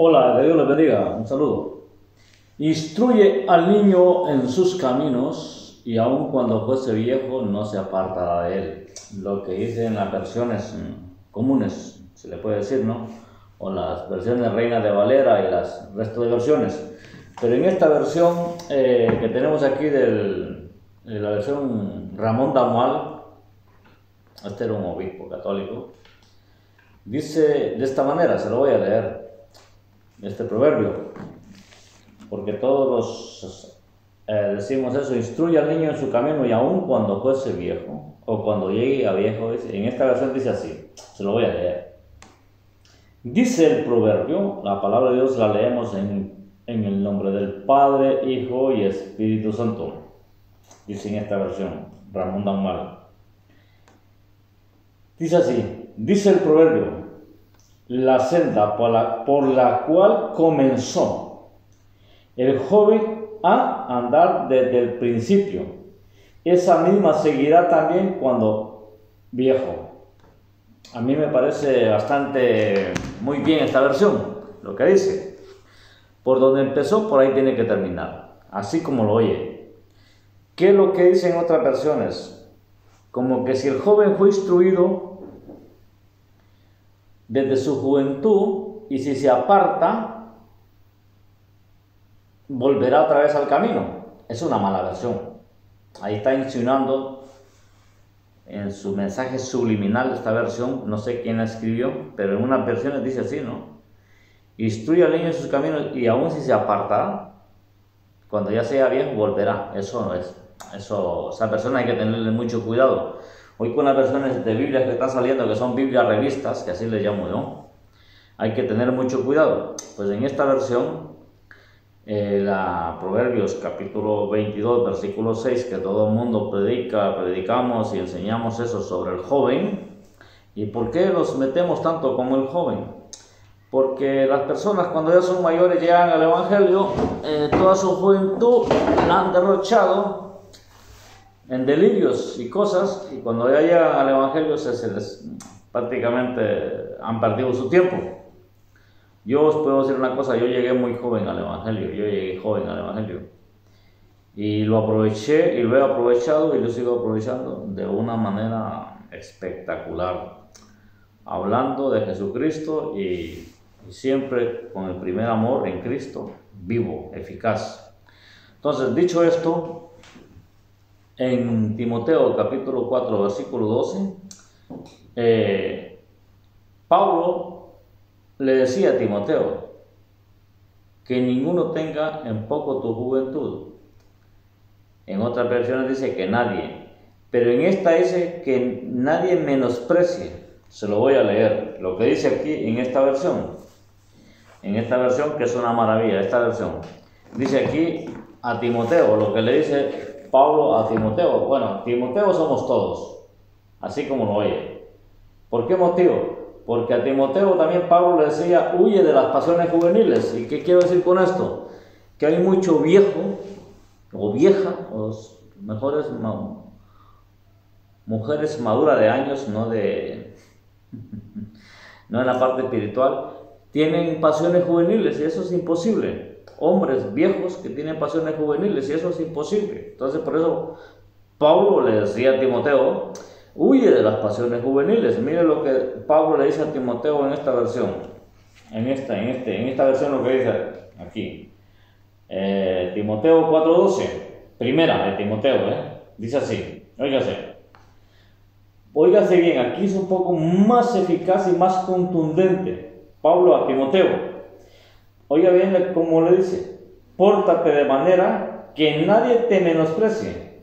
Hola, que Dios les bendiga. Un saludo. Instruye al niño en sus caminos y aun cuando fuese viejo no se apartará de él. Lo que dice en las versiones mm, comunes, se le puede decir, ¿no? O las versiones Reina de Valera y las resto de versiones. Pero en esta versión eh, que tenemos aquí del, de la versión Ramón Damual, este era un obispo católico, dice de esta manera, se lo voy a leer este proverbio, porque todos los eh, decimos eso, instruye al niño en su camino y aun cuando fuese viejo, o cuando llegue a viejo, en esta versión dice así, se lo voy a leer. Dice el proverbio, la palabra de Dios la leemos en, en el nombre del Padre, Hijo y Espíritu Santo. Dice en esta versión, Ramón Damal. Dice así, dice el proverbio, la senda por la, por la cual comenzó el joven a andar desde el principio. Esa misma seguirá también cuando viejo. A mí me parece bastante muy bien esta versión, lo que dice. Por donde empezó, por ahí tiene que terminar. Así como lo oye. ¿Qué es lo que dicen otras versiones? Como que si el joven fue instruido desde su juventud y si se aparta, volverá otra vez al camino. Es una mala versión. Ahí está insinuando en su mensaje subliminal esta versión, no sé quién la escribió, pero en una versión dice así, ¿no? Instruye al niño en sus caminos y aún si se apartará, cuando ya sea viejo volverá. Eso no es. Eso, esa persona hay que tenerle mucho cuidado Hoy con las versiones de Biblia que están saliendo, que son Biblias revistas, que así le llamo yo, hay que tener mucho cuidado. Pues en esta versión, eh, la Proverbios capítulo 22, versículo 6, que todo el mundo predica, predicamos y enseñamos eso sobre el joven. ¿Y por qué los metemos tanto como el joven? Porque las personas cuando ya son mayores llegan al Evangelio, eh, toda su juventud la han derrochado en delirios y cosas, y cuando ya llegan al Evangelio se, les, prácticamente han perdido su tiempo. Yo os puedo decir una cosa, yo llegué muy joven al Evangelio, yo llegué joven al Evangelio. Y lo aproveché y lo he aprovechado y lo sigo aprovechando de una manera espectacular. Hablando de Jesucristo y, y siempre con el primer amor en Cristo, vivo, eficaz. Entonces, dicho esto, en Timoteo capítulo 4, versículo 12, eh, Pablo le decía a Timoteo que ninguno tenga en poco tu juventud. En otras versiones dice que nadie, pero en esta dice que nadie menosprecie. Se lo voy a leer, lo que dice aquí en esta versión. En esta versión que es una maravilla, esta versión. Dice aquí a Timoteo, lo que le dice Pablo a Timoteo. Bueno, Timoteo somos todos, así como lo oye. ¿Por qué motivo? Porque a Timoteo también Pablo le decía, huye de las pasiones juveniles. ¿Y qué quiero decir con esto? Que hay mucho viejo o vieja, o mejores mujeres maduras de años, no de no en la parte espiritual, tienen pasiones juveniles y eso es imposible hombres viejos que tienen pasiones juveniles y eso es imposible. Entonces por eso Pablo le decía a Timoteo, huye de las pasiones juveniles. Mire lo que Pablo le dice a Timoteo en esta versión, en esta, en este, en esta versión lo que dice aquí. Eh, Timoteo 4.12, primera de Timoteo, ¿eh? dice así, óigase. Óigase bien, aquí es un poco más eficaz y más contundente. Pablo a Timoteo, Oiga bien cómo le dice, pórtate de manera que nadie te menosprecie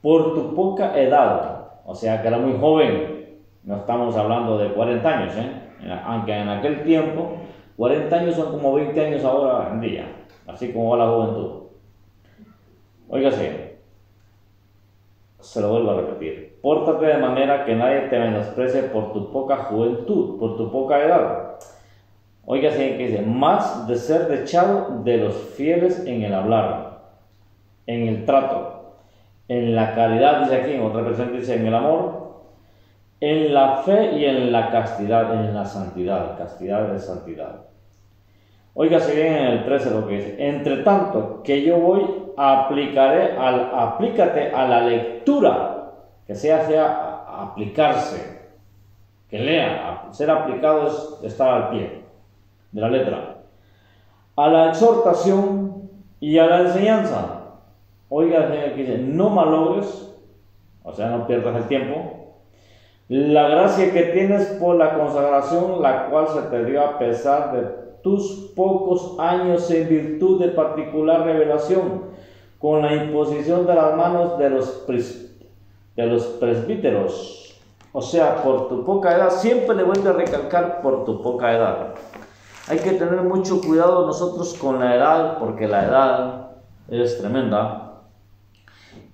por tu poca edad. O sea que era muy joven, no estamos hablando de 40 años, ¿eh? aunque en aquel tiempo 40 años son como 20 años ahora en día, así como va la juventud. Óigase, se lo vuelvo a repetir, pórtate de manera que nadie te menosprecie por tu poca juventud, por tu poca edad Oiga, que dice, más de ser dechado de los fieles en el hablar, en el trato, en la caridad, dice aquí, en otra versión dice, en el amor, en la fe y en la castidad, en la santidad, castidad de santidad. Óigase bien en el 13 lo que dice. Entre tanto que yo voy, aplicaré al, aplícate a la lectura, que sea, sea aplicarse, que lea, ser aplicado es estar al pie de la letra, a la exhortación y a la enseñanza. Oiga, que dice, no malogres, o sea, no pierdas el tiempo, la gracia que tienes por la consagración, la cual se te dio a pesar de tus pocos años en virtud de particular revelación, con la imposición de las manos de los, de los presbíteros. O sea, por tu poca edad, siempre le voy a recalcar por tu poca edad. Hay que tener mucho cuidado nosotros con la edad, porque la edad es tremenda.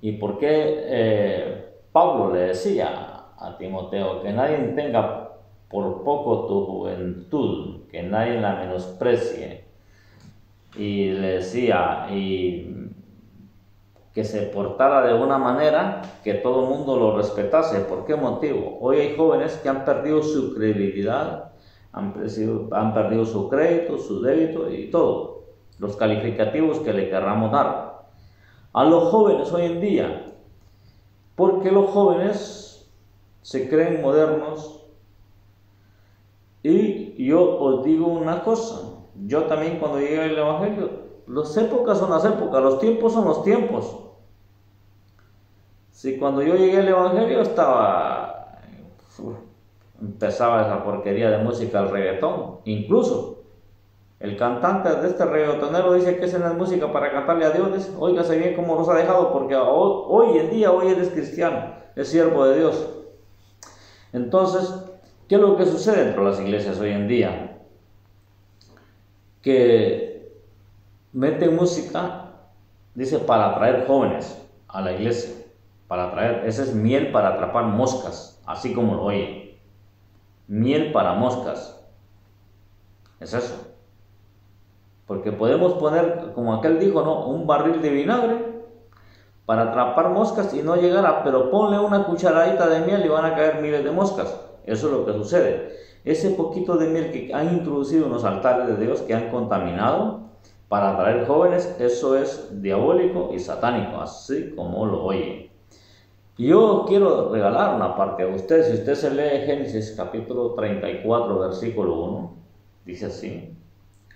¿Y por qué eh, Pablo le decía a Timoteo que nadie tenga por poco tu juventud, que nadie la menosprecie? Y le decía, y que se portara de una manera que todo el mundo lo respetase. ¿Por qué motivo? Hoy hay jóvenes que han perdido su credibilidad, han, han perdido su crédito, su débito y todo, los calificativos que le querramos dar a los jóvenes hoy en día, porque los jóvenes se creen modernos y yo os digo una cosa, yo también cuando llegué al Evangelio, las épocas son las épocas, los tiempos son los tiempos. Si cuando yo llegué al Evangelio estaba, empezaba esa porquería de música, el reggaetón, incluso el cantante de este reggaetonero dice que esa no es música para cantarle a Dios. Óigase bien cómo nos ha dejado, porque hoy, en día, hoy eres cristiano, es siervo de Dios. Entonces, ¿qué es lo que sucede dentro de las iglesias hoy en día? Que meten música, dice, para atraer jóvenes a la iglesia. Para atraer, ese es miel para atrapar moscas, así como lo oye. Miel para moscas. Es eso. Porque podemos poner, como aquel dijo, ¿no? Un barril de vinagre para atrapar moscas y no llegar a, pero ponle una cucharadita de miel y van a caer miles de moscas. Eso es lo que sucede. Ese poquito de miel que han introducido en los altares de Dios, que han contaminado para atraer jóvenes, eso es diabólico y satánico, así como lo oye. Yo quiero regalar una parte a usted. Si usted se lee Génesis capítulo 34, versículo 1, dice así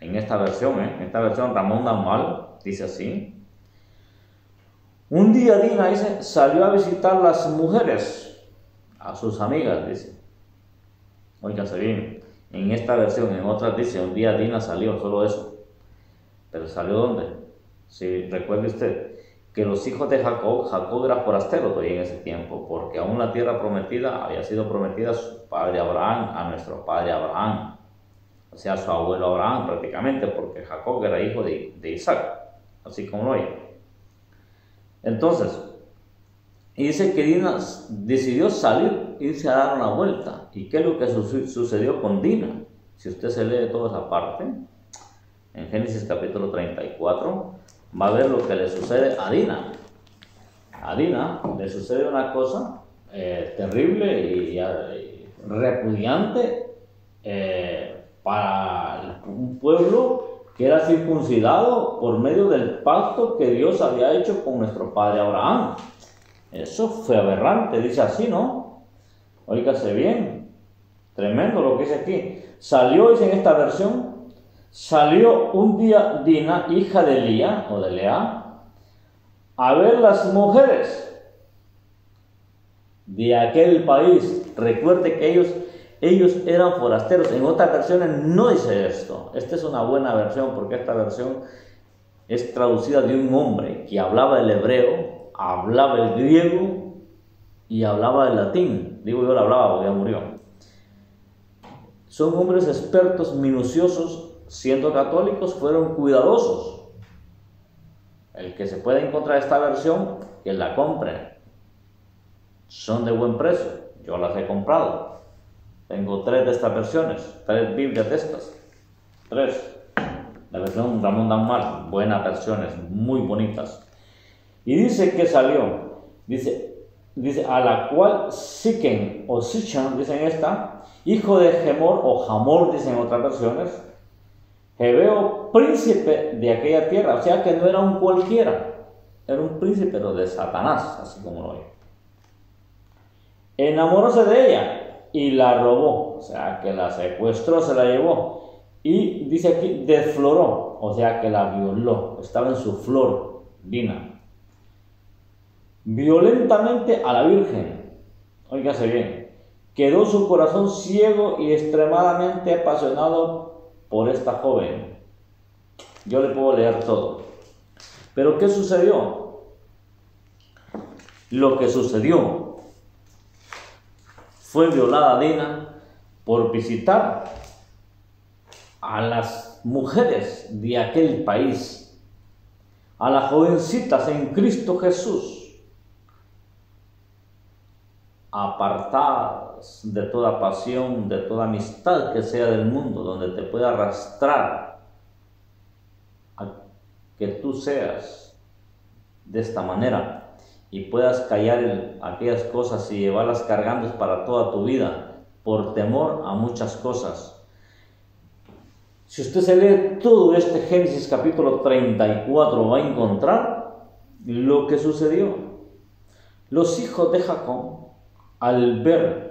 en esta versión, ¿eh? en esta versión Ramón Damal dice así. Un día Dina dice, salió a visitar las mujeres, a sus amigas, dice. Oíganse bien, en esta versión, en otras dice, un día Dina salió, solo eso. Pero salió dónde? Si recuerde usted que los hijos de Jacob, Jacob era forastero todavía en ese tiempo, porque aún la tierra prometida había sido prometida a su padre Abraham, a nuestro padre Abraham o sea, su abuelo Abraham prácticamente, porque Jacob era hijo de, Isaac, así como lo hay. Entonces, dice que Dina decidió salir, irse a dar una vuelta. ¿Y qué es lo que sucedió con Dina? Si usted se lee toda esa parte, en Génesis capítulo 34, va a ver lo que le sucede a Dina. A Dina le sucede una cosa eh, terrible y, repudiante. Eh, para un pueblo que era circuncidado por medio del pacto que Dios había hecho con nuestro padre Abraham. Eso fue aberrante, dice así, ¿no? Óigase bien, tremendo lo que dice aquí. Salió, dice en esta versión, salió un día Dina, hija de Lía o de Lea, a ver las mujeres de aquel país. Recuerde que ellos ellos eran forasteros. En otras versiones no dice esto. Esta es una buena versión porque esta versión es traducida de un hombre que hablaba el hebreo, hablaba el griego y hablaba el latín. Digo yo lo hablaba porque ya murió. Son hombres expertos, minuciosos, siendo católicos, fueron cuidadosos. El que se pueda encontrar esta versión, que la compre. Son de buen precio. Yo las he comprado. Tengo tres de estas versiones, tres Biblias de estas. Tres. La versión Ramón Danmar, buenas versiones, muy bonitas. Y dice que salió, dice, dice a la cual Siken o Sichan, dicen esta, hijo de Gemor o Jamor, dicen otras versiones, Jebeo, príncipe de aquella tierra, o sea que no era un cualquiera, era un príncipe de Satanás, así como lo oye. Enamoróse de ella y la robó, o sea que la secuestró, se la llevó. Y dice aquí, desfloró, o sea que la violó, estaba en su flor divina. Violentamente a la Virgen, oígase bien, quedó su corazón ciego y extremadamente apasionado por esta joven. Yo le puedo leer todo. Pero ¿qué sucedió? Lo que sucedió fue violada Dina por visitar a las mujeres de aquel país, a las jovencitas en Cristo Jesús, apartadas de toda pasión, de toda amistad que sea del mundo, donde te pueda arrastrar a que tú seas de esta manera y puedas callar aquellas cosas y llevarlas cargando para toda tu vida por temor a muchas cosas. Si usted se lee todo este Génesis capítulo 34 va a encontrar lo que sucedió. Los hijos de Jacob, al ver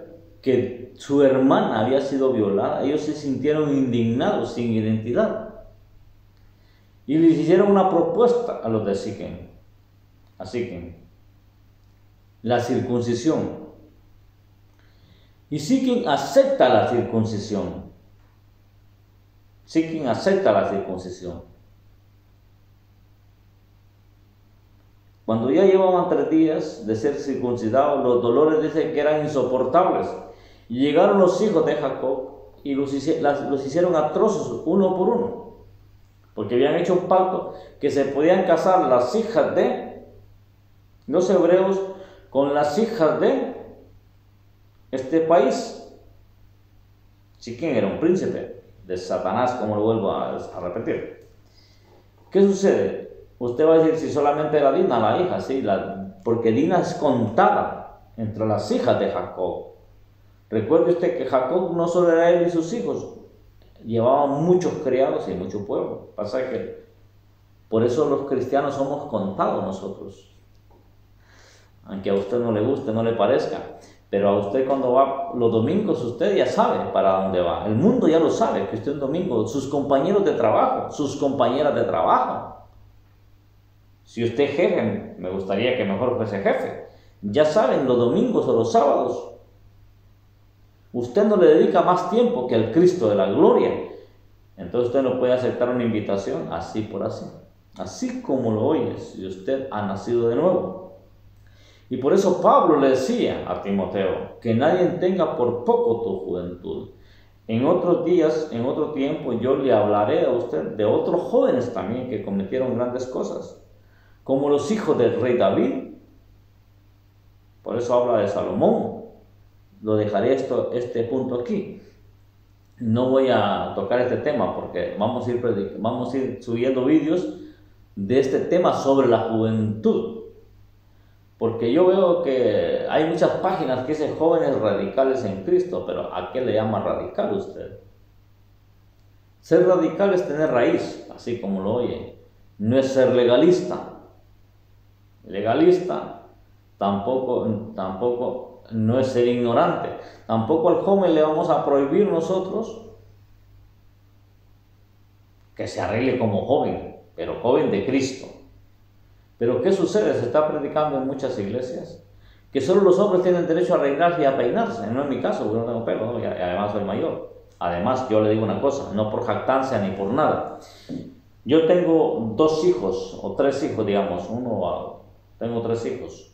que su hermana había sido violada, ellos se sintieron indignados, sin identidad. Y les hicieron una propuesta a los de Siquem. Así que la circuncisión. Y Siquem acepta la circuncisión. Siquem acepta la circuncisión. Cuando ya llevaban tres días de ser circuncidados, los dolores dicen que eran insoportables. Llegaron los hijos de Jacob y los, hicieron atroces uno por uno. Porque habían hecho un pacto que se podían casar las hijas de los hebreos con las hijas de este país. Siquem era un príncipe de Satanás, como lo vuelvo a, repetir. ¿Qué sucede? Usted va a decir si solamente era Dina la hija, sí, porque Dina es contada entre las hijas de Jacob. Recuerde usted que Jacob no solo era él y sus hijos, llevaban muchos criados y mucho pueblo. Pasa que por eso los cristianos somos contados nosotros. Aunque a usted no le guste, no le parezca. Pero a usted cuando va los domingos, usted ya sabe para dónde va. El mundo ya lo sabe, que usted un domingo, sus compañeros de trabajo, sus compañeras de trabajo. Si usted es jefe, me gustaría que mejor fuese jefe. Ya saben los domingos o los sábados. Usted no le dedica más tiempo que al Cristo de la gloria. Entonces usted no puede aceptar una invitación así por así. Así como lo oyes, si usted ha nacido de nuevo. Y por eso Pablo le decía a Timoteo, que nadie tenga por poco tu juventud. En otros días, en otro tiempo, yo le hablaré a usted de otros jóvenes también que cometieron grandes cosas, como los hijos del rey David. Por eso habla de Salomón. Lo dejaré esto, este punto aquí. No voy a tocar este tema porque vamos a ir, vamos a ir subiendo vídeos de este tema sobre la juventud. Porque yo veo que hay muchas páginas que dicen jóvenes radicales en Cristo, pero ¿a qué le llama radical usted? Ser radical es tener raíz, así como lo oye. No es ser legalista. Legalista tampoco, tampoco no es ser ignorante. Tampoco al joven le vamos a prohibir nosotros que se arregle como joven, pero joven de Cristo. Pero ¿qué sucede? Se está predicando en muchas iglesias que solo los hombres tienen derecho a arreglarse y a peinarse. No es mi caso, porque no tengo pelo, y además soy mayor. Además, yo le digo una cosa, no por jactancia ni por nada. Yo tengo dos hijos, o tres hijos, digamos, uno, tengo tres hijos,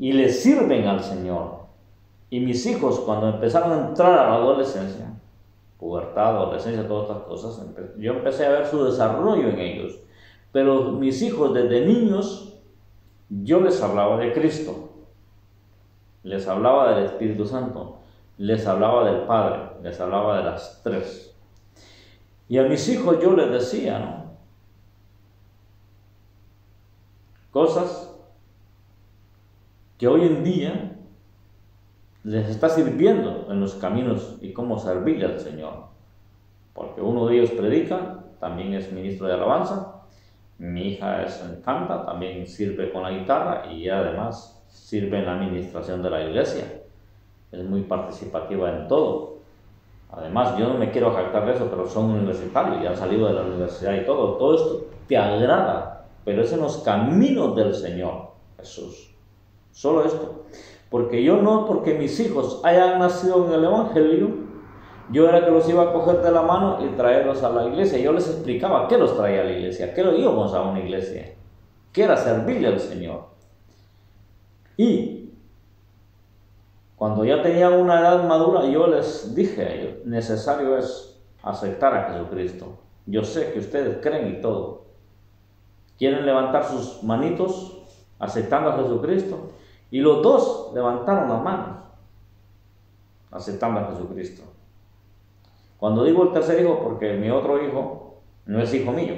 y le sirven al Señor. Y mis hijos, cuando empezaron a entrar a la adolescencia, pubertad, adolescencia, todas estas cosas, yo empecé a ver su desarrollo en ellos. Pero mis hijos desde niños, yo les hablaba de Cristo, les hablaba del Espíritu Santo, les hablaba del Padre, les hablaba de las tres. Y a mis hijos yo les decía, ¿no? Cosas que hoy en día les está sirviendo en los caminos y cómo servirle al Señor. porque uno de ellos predica, también es ministro de alabanza, mi hija es canta, también sirve con la guitarra y además sirve en la administración de la iglesia. Es muy participativa en todo. Además, yo no me quiero jactar de eso, pero son universitarios y han salido de la universidad y todo. Todo esto te agrada, pero es en los caminos del Señor Jesús. Solo esto. Porque yo no, porque mis hijos hayan nacido en el Evangelio, yo era que los iba a coger de la mano y traerlos a la iglesia. Yo les explicaba qué los traía a la iglesia, qué lo íbamos a una iglesia, qué era servirle al Señor. Y cuando ya tenían una edad madura, yo les dije a ellos, necesario es aceptar a Jesucristo. Yo sé que ustedes creen y todo. Quieren levantar sus manitos aceptando a Jesucristo. Y los dos levantaron las manos, aceptando a Jesucristo. Cuando digo el tercer hijo, porque mi otro hijo no es hijo mío,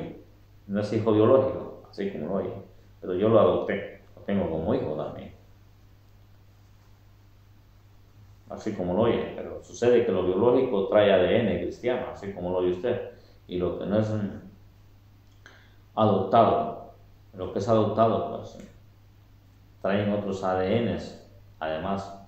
no es hijo biológico, así como lo oye, pero yo lo adopté, lo tengo como hijo también. Así como lo oye, pero sucede que lo biológico trae ADN cristiano, así como lo oye usted, y lo que no es adoptado, lo que es adoptado, pues traen otros ADNs, además.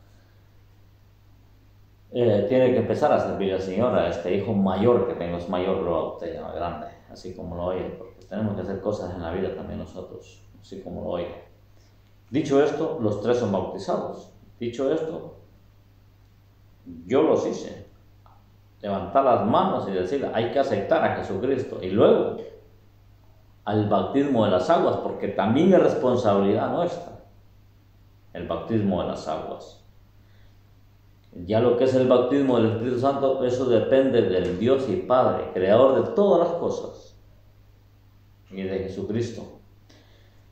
Eh, tiene que empezar a servir al Señor, a este hijo mayor que tengo, es mayor, lo grande, así como lo oye, porque tenemos que hacer cosas en la vida también nosotros, así como lo oye. Dicho esto, los tres son bautizados. Dicho esto, yo los hice. Levantar las manos y decir, hay que aceptar a Jesucristo. Y luego, al bautismo de las aguas, porque también es responsabilidad nuestra el bautismo de las aguas. Ya lo que es el bautismo del Espíritu Santo, eso depende del Dios y Padre, creador de todas las cosas, y de Jesucristo.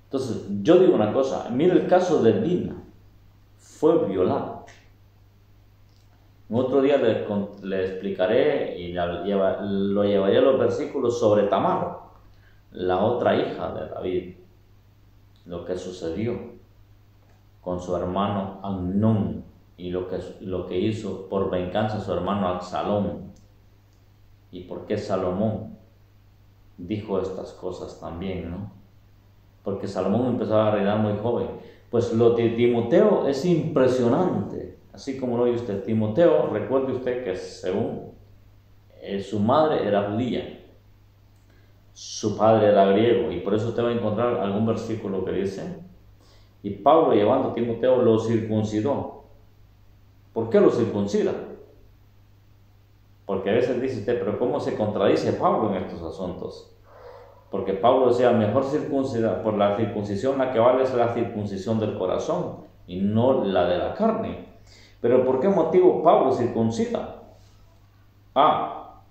Entonces, yo digo una cosa, mire el caso de Dina, fue violada. Otro día le, le explicaré y lo llevaré a los versículos sobre Tamar, la otra hija de David, lo que sucedió con su hermano Amnón y lo que, lo que hizo por venganza su hermano Absalón. ¿Y por qué Salomón dijo estas cosas también, no? Porque Salomón empezó a reinar muy joven. Pues lo de Timoteo es impresionante, así como lo oye usted. Timoteo, recuerde usted que según eh, su madre era judía, su padre era griego, y por eso usted va a encontrar algún versículo que dice, y Pablo, llevando a Timoteo, lo circuncidó. ¿Por qué lo circuncida? Porque a veces dice usted, pero ¿cómo se contradice Pablo en estos asuntos? Porque Pablo decía, mejor circuncidar, por la circuncisión la que vale es la circuncisión del corazón y no la de la carne. Pero ¿por qué motivo Pablo circuncida? Ah,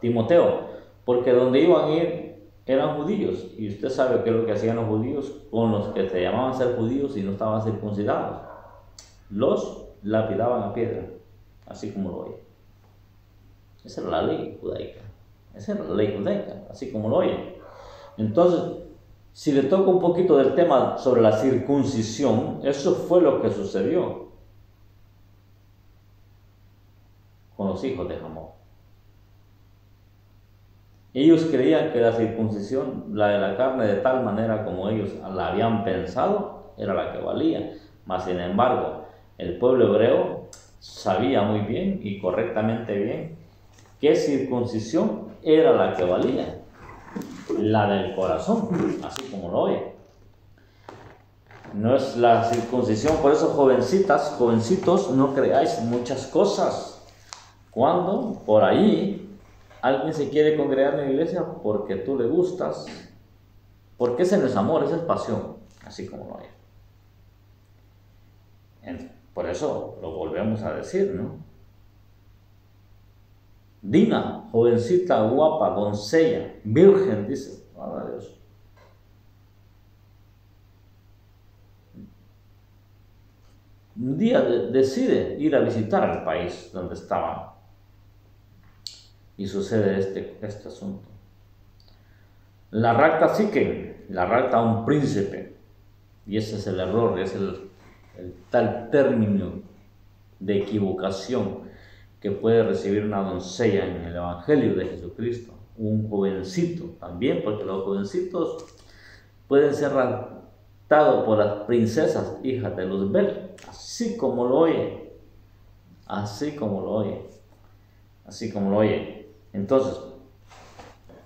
Timoteo, porque donde iban a ir eran judíos. Y usted sabe qué es lo que hacían los judíos con los que se llamaban ser judíos y no estaban circuncidados. Los lapidaban a piedra, así como lo oye. Esa era la ley judaica. Esa era la ley judaica, así como lo oye. Entonces, si le toca un poquito del tema sobre la circuncisión, eso fue lo que sucedió con los hijos de Jamón. Ellos creían que la circuncisión, la de la carne, de tal manera como ellos la habían pensado, era la que valía. Mas, sin embargo, el pueblo hebreo sabía muy bien y correctamente bien qué circuncisión era la que valía. La del corazón, así como lo oye. No es la circuncisión, por eso jovencitas, jovencitos, no creáis muchas cosas. Cuando por ahí Alguien se quiere congregar en la iglesia porque tú le gustas, porque ese no es amor, esa es pasión, así como lo hay. Por eso lo volvemos a decir, ¿no? Dina, jovencita, guapa, doncella, virgen, dice, Dios. Un día decide ir a visitar el país donde estaba y sucede este, este asunto. La rapta que la rapta a un príncipe, y ese es el error, es el, tal término de equivocación, que puede recibir una doncella en el Evangelio de Jesucristo, un jovencito también, porque los jovencitos pueden ser raptados por las princesas hijas de los Bel, así como lo oye, así como lo oye, así como lo oye. Entonces,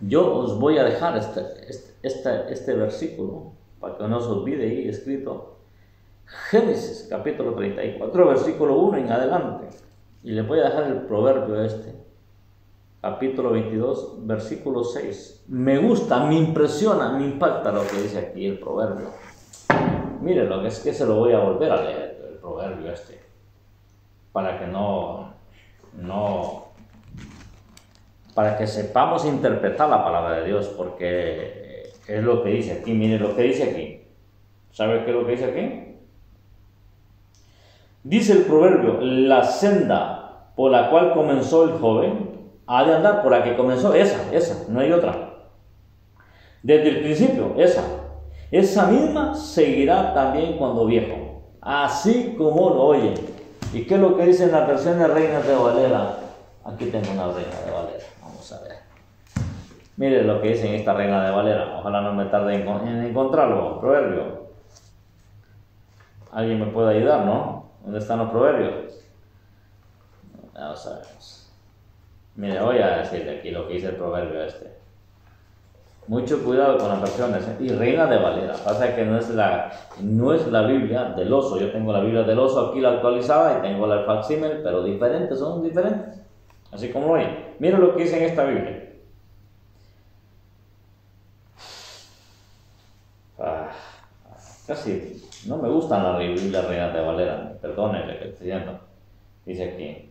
yo os voy a dejar este, este, este, este versículo para que no se olvide ahí escrito. Génesis capítulo 34, versículo 1 en adelante. Y le voy a dejar el proverbio este. Capítulo 22, versículo 6. Me gusta, me impresiona, me impacta lo que dice aquí el proverbio. Mire lo que es que se lo voy a volver a leer, el proverbio este. Para que no, no, para que sepamos interpretar la palabra de Dios, porque es lo que dice aquí. Mire lo que dice aquí. ¿Sabe qué es lo que dice aquí? Dice el proverbio, la senda por la cual comenzó el joven, ha de andar por la que comenzó, esa, esa, no hay otra. Desde el principio, esa. Esa misma seguirá también cuando viejo, así como lo oyen. ¿Y qué es lo que dicen las versiones reinas de Valera? Aquí tengo una reina de Valera, vamos a ver. Mire lo que dicen esta reina de Valera, ojalá no me tarde en encontrarlo, proverbio. ¿Alguien me puede ayudar, no? ¿Dónde están los proverbios? Vamos a ver. Mire, voy a decirle aquí lo que dice el proverbio este. Mucho cuidado con las versiones. ¿eh? Y Reina de Valera. Pasa que no es, la, no es la Biblia del oso. Yo tengo la Biblia del oso aquí, la actualizada, y tengo la facsímil, pero diferentes, son diferentes. Así como hoy. Mira lo que dice en esta Biblia. Ah, casi no me gustan las Biblia Reina de Valera, perdónenle que estoy diciendo. Dice aquí.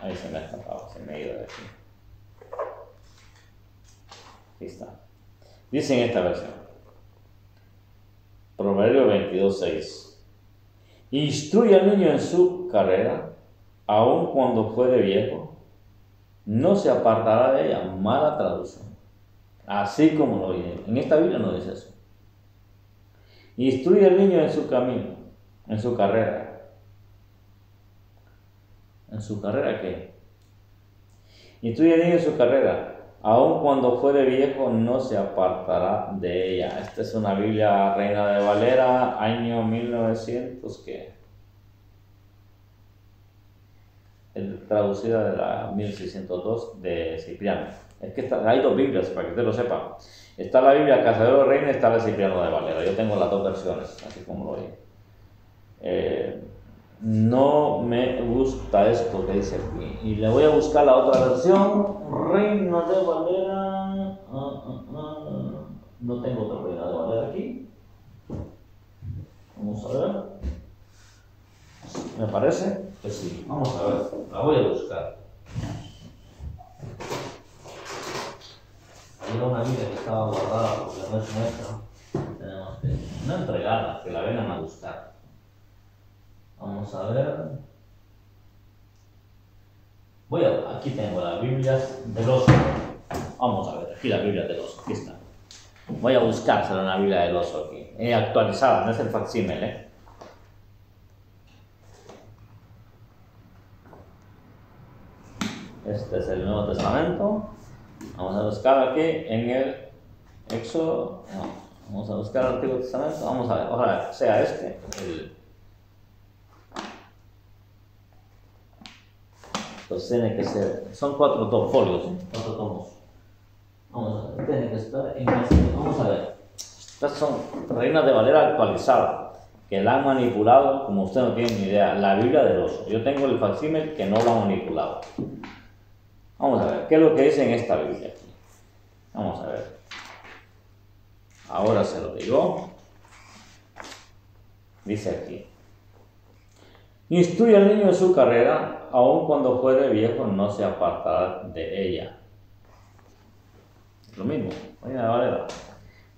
Ahí se me ha escapado, se me ha ido de aquí. Aquí está. Dice en esta versión. Proverbio 22.6. Instruye al niño en su carrera, aun cuando fuere viejo, no se apartará de ella. Mala traducción. Así como lo oye. En esta Biblia no dice eso. Instruye al niño en su camino, en su carrera. ¿En su carrera qué? Instruye al niño en su carrera. Aun cuando fuere viejo no se apartará de ella. Esta es una Biblia Reina de Valera, año 1900, que traducida de la 1602 de Cipriano. Es que hay dos Biblias, para que usted lo sepa. Está la Biblia Cazador Reina y está la Cipriano de Valera. Yo tengo las dos versiones, así como lo oye. Eh, no me gusta esto que dice aquí. Y le voy a buscar la otra versión. Reina de Valera. No tengo otra Reina de Valera aquí. Vamos a ver. Me parece que sí. Vamos a ver. La voy a buscar. Era una vida que estaba guardada porque no es nuestra. Tenemos que no entregarla, que la vengan a buscar. Vamos a ver. Voy a, aquí tengo las Biblias del oso. Vamos a ver, aquí la Biblia del oso, aquí está. Voy a buscársela en la Biblia del oso aquí. Eh, actualizada, no es el facsímil, ¿eh? Este es el Nuevo Testamento. Vamos a buscar aquí en el Éxodo. vamos a buscar el Antiguo Testamento. Vamos a ver, ojalá sea este. Pues tiene que ser. Son cuatro folios, cuatro tomos. Vamos a ver, tiene que estar en este. Vamos a ver. Estas son reinas de Valera actualizadas que la han manipulado, como usted no tiene ni idea, la Biblia del oso. Yo tengo el facsímil que no lo ha manipulado. Vamos a ver, ¿qué es lo que dice en esta Biblia aquí? Vamos a ver. Ahora se lo digo. Dice aquí. Instruye al niño en su carrera, aun cuando fuere viejo no se apartará de ella. Lo mismo,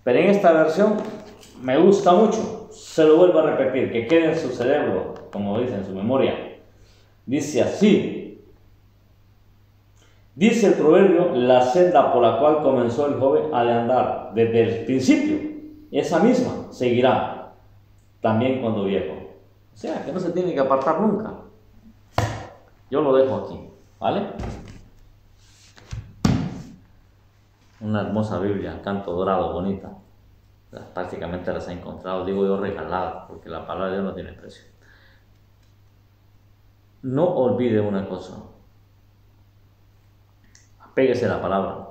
Pero en esta versión me gusta mucho. Se lo vuelvo a repetir, que quede en su cerebro, como dice en su memoria. Dice así, Dice el proverbio, la senda por la cual comenzó el joven ha de andar desde el principio. Esa misma seguirá también cuando viejo. O sea, que no se tiene que apartar nunca. Yo lo dejo aquí, ¿vale? Una hermosa Biblia, canto dorado, bonita. Prácticamente las he encontrado, digo yo regalada, porque la palabra de Dios no tiene precio. No olvide una cosa. Apéguese a la palabra.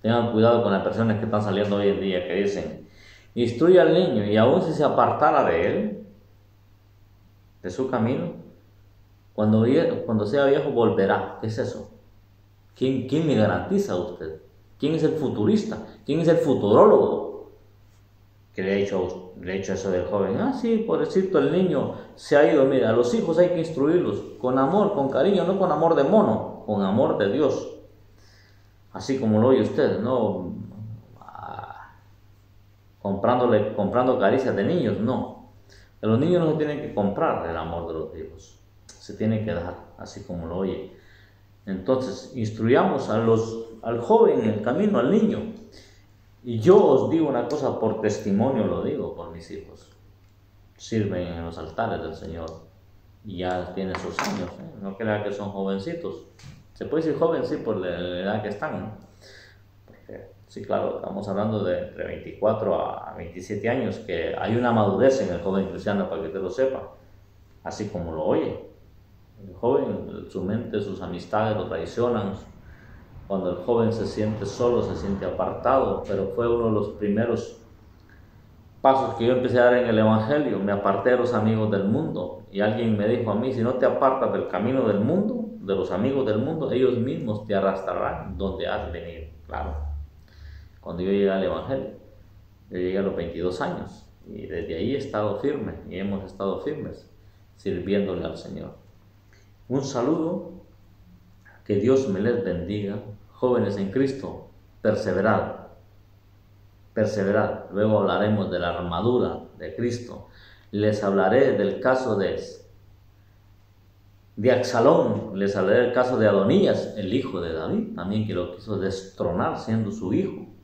Tengan cuidado con las personas que están saliendo hoy en día que dicen, instruye al niño y aún si se apartara de él, de su camino, cuando, cuando sea viejo volverá. ¿Qué es eso? ¿Quién, ¿Quién me garantiza a usted? ¿Quién es el futurista? ¿Quién es el futurólogo? Que le ha hecho, le hecho eso del joven. Ah, sí, pobrecito, el niño se ha ido. Mira, los hijos hay que instruirlos con amor, con cariño, no con amor de mono, con amor de Dios. Así como lo oye usted, no ah, comprándole, comprando caricias de niños, no. De los niños no se tienen que comprar el amor de los hijos, se tiene que dar, así como lo oye. Entonces, instruyamos a los, al joven en el camino, al niño. Y yo os digo una cosa, por testimonio lo digo por mis hijos. Sirven en los altares del Señor y ya tienen sus años, ¿eh? no crea que son jovencitos. Se puede decir joven, sí, por la edad que están. Sí, claro, estamos hablando de entre 24 a 27 años, que hay una madurez en el joven cristiano, para que te lo sepa, así como lo oye. El joven, su mente, sus amistades lo traicionan. Cuando el joven se siente solo, se siente apartado, pero fue uno de los primeros pasos que yo empecé a dar en el Evangelio. Me aparté de los amigos del mundo y alguien me dijo a mí, si no te apartas del camino del mundo, de los amigos del mundo, ellos mismos te arrastrarán donde has venido. Claro. Cuando yo llegué al Evangelio, yo llegué a los 22 años y desde ahí he estado firme y hemos estado firmes sirviéndole al Señor. Un saludo, que Dios me les bendiga, jóvenes en Cristo, perseverad, perseverad. Luego hablaremos de la armadura de Cristo. Les hablaré del caso de de Axalón, les hablaré del caso de Adonías, el hijo de David, también que lo quiso destronar siendo su hijo.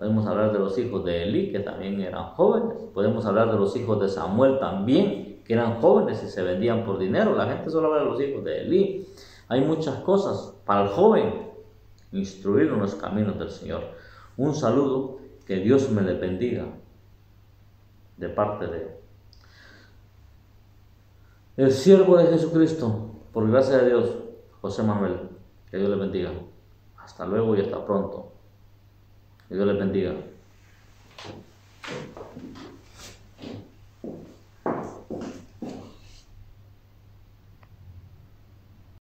Podemos hablar de los hijos de Elí, que también eran jóvenes. Podemos hablar de los hijos de Samuel también, que eran jóvenes y se vendían por dinero. La gente solo habla de los hijos de Elí. Hay muchas cosas para el joven. Instruir en los caminos del Señor. Un saludo, que Dios me le bendiga de parte de el siervo de Jesucristo, por gracia de Dios, José Manuel. Que Dios le bendiga. Hasta luego y hasta pronto. Que Dios le bendiga.